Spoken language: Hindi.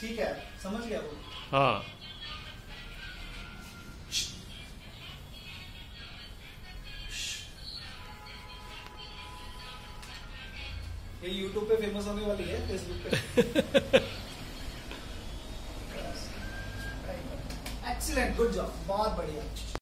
ठीक है समझ गया वो। हाँ। ये YouTube पे फ़ेमस होने वाली है फेसबुक पे। एक्सीलेंट गुड जॉब बहुत बढ़िया।